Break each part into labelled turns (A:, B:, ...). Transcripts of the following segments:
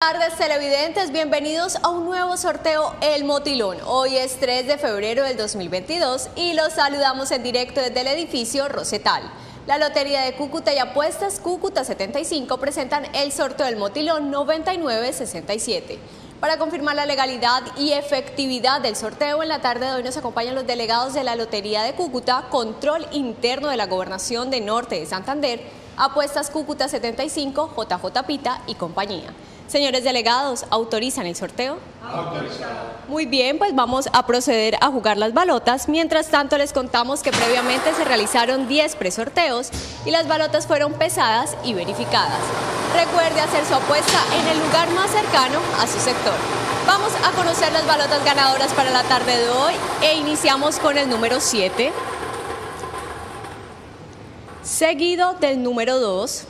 A: Buenas tardes televidentes, bienvenidos a un nuevo sorteo El Motilón. Hoy es 3 de febrero del 2022 y los saludamos en directo desde el edificio Rosetal. La Lotería de Cúcuta y Apuestas Cúcuta 75 presentan el sorteo del Motilón 9967. Para confirmar la legalidad y efectividad del sorteo, en la tarde de hoy nos acompañan los delegados de la Lotería de Cúcuta, Control Interno de la Gobernación de Norte de Santander, Apuestas Cúcuta 75, JJ Pita y compañía. Señores delegados, ¿autorizan el sorteo? Autorizado. Muy bien, pues vamos a proceder a jugar las balotas. Mientras tanto, les contamos que previamente se realizaron 10 presorteos y las balotas fueron pesadas y verificadas. Recuerde hacer su apuesta en el lugar más cercano a su sector. Vamos a conocer las balotas ganadoras para la tarde de hoy e iniciamos con el número 7, seguido del número 2,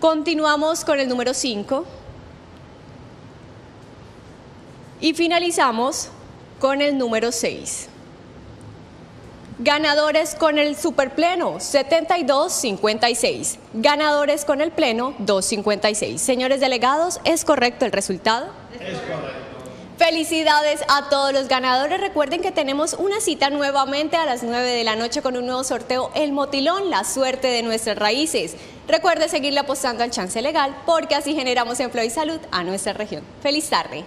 A: Continuamos con el número 5. Y finalizamos con el número 6. Ganadores con el superpleno 72-56. Ganadores con el pleno 256. Señores delegados, ¿es correcto el resultado? Es correcto. Felicidades a todos los ganadores. Recuerden que tenemos una cita nuevamente a las 9 de la noche con un nuevo sorteo El Motilón, la suerte de nuestras raíces. Recuerde seguirle apostando al chance legal porque así generamos empleo y salud a nuestra región. Feliz tarde.